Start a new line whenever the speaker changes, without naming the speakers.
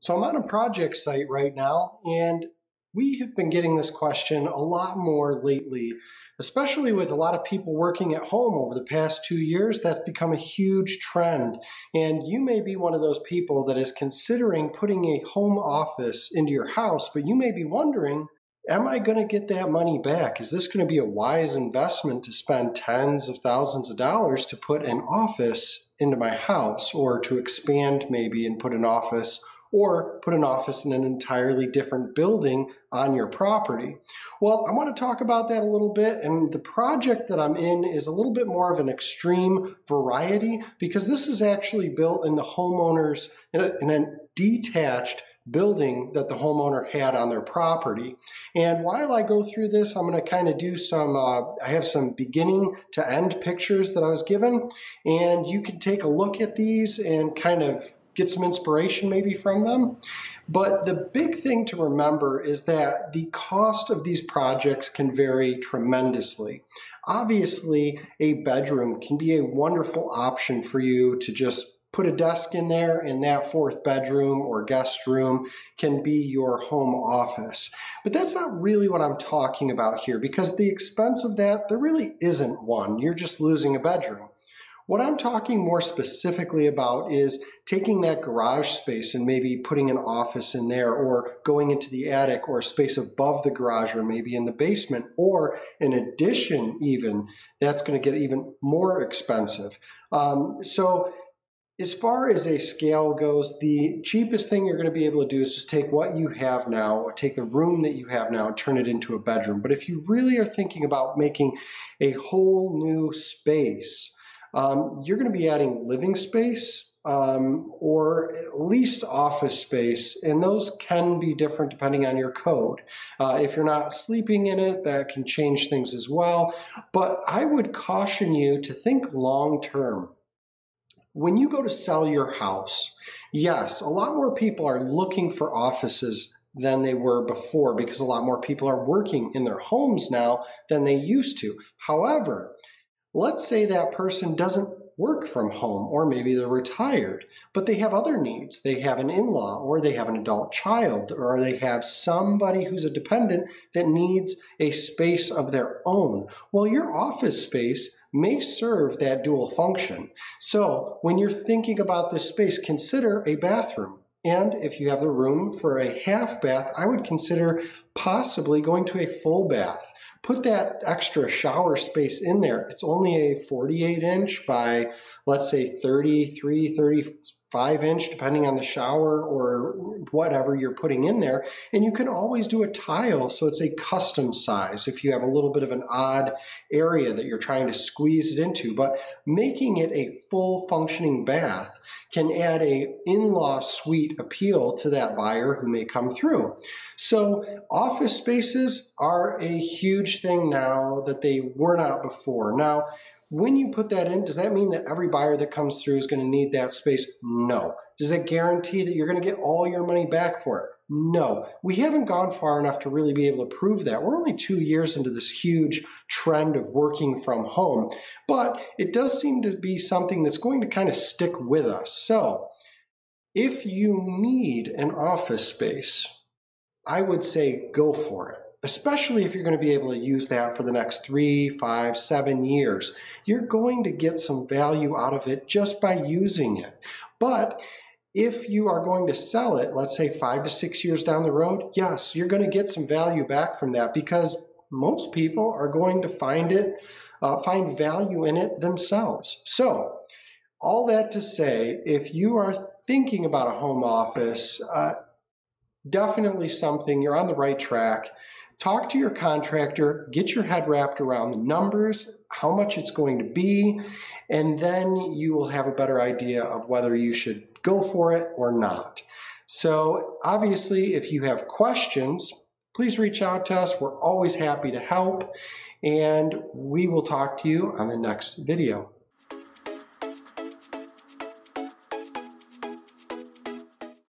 So I'm on a project site right now, and we have been getting this question a lot more lately, especially with a lot of people working at home over the past two years. That's become a huge trend. And you may be one of those people that is considering putting a home office into your house, but you may be wondering, am I going to get that money back? Is this going to be a wise investment to spend tens of thousands of dollars to put an office into my house or to expand maybe and put an office or put an office in an entirely different building on your property. Well, I want to talk about that a little bit, and the project that I'm in is a little bit more of an extreme variety because this is actually built in the homeowner's in a, in a detached building that the homeowner had on their property. And while I go through this, I'm going to kind of do some, uh, I have some beginning to end pictures that I was given, and you can take a look at these and kind of get some inspiration maybe from them. But the big thing to remember is that the cost of these projects can vary tremendously. Obviously, a bedroom can be a wonderful option for you to just put a desk in there and that fourth bedroom or guest room can be your home office. But that's not really what I'm talking about here because the expense of that, there really isn't one. You're just losing a bedroom. What I'm talking more specifically about is taking that garage space and maybe putting an office in there or going into the attic or a space above the garage or maybe in the basement or an addition even, that's going to get even more expensive. Um, so as far as a scale goes, the cheapest thing you're going to be able to do is just take what you have now, take the room that you have now and turn it into a bedroom. But if you really are thinking about making a whole new space, um, you're going to be adding living space um, or at least office space, and those can be different depending on your code. Uh, if you're not sleeping in it, that can change things as well. But I would caution you to think long term. When you go to sell your house, yes, a lot more people are looking for offices than they were before because a lot more people are working in their homes now than they used to. However, Let's say that person doesn't work from home, or maybe they're retired, but they have other needs. They have an in law, or they have an adult child, or they have somebody who's a dependent that needs a space of their own. Well, your office space may serve that dual function. So when you're thinking about this space, consider a bathroom. And if you have the room for a half bath, I would consider possibly going to a full bath put that extra shower space in there. It's only a 48 inch by, let's say, 33, 35 inch, depending on the shower or whatever you're putting in there. And you can always do a tile, so it's a custom size if you have a little bit of an odd area that you're trying to squeeze it into. But making it a full functioning bath can add a in-law suite appeal to that buyer who may come through. So office spaces are a huge thing now that they were not before. Now, when you put that in, does that mean that every buyer that comes through is going to need that space? No. Does it guarantee that you're going to get all your money back for it? No, we haven't gone far enough to really be able to prove that. We're only two years into this huge trend of working from home, but it does seem to be something that's going to kind of stick with us. So, if you need an office space, I would say go for it, especially if you're going to be able to use that for the next three, five, seven years. You're going to get some value out of it just by using it. But if you are going to sell it, let's say five to six years down the road, yes, you're going to get some value back from that because most people are going to find it, uh, find value in it themselves. So, all that to say, if you are thinking about a home office, uh, definitely something, you're on the right track. Talk to your contractor, get your head wrapped around the numbers, how much it's going to be, and then you will have a better idea of whether you should go for it or not. So obviously, if you have questions, please reach out to us. We're always happy to help, and we will talk to you on the next video.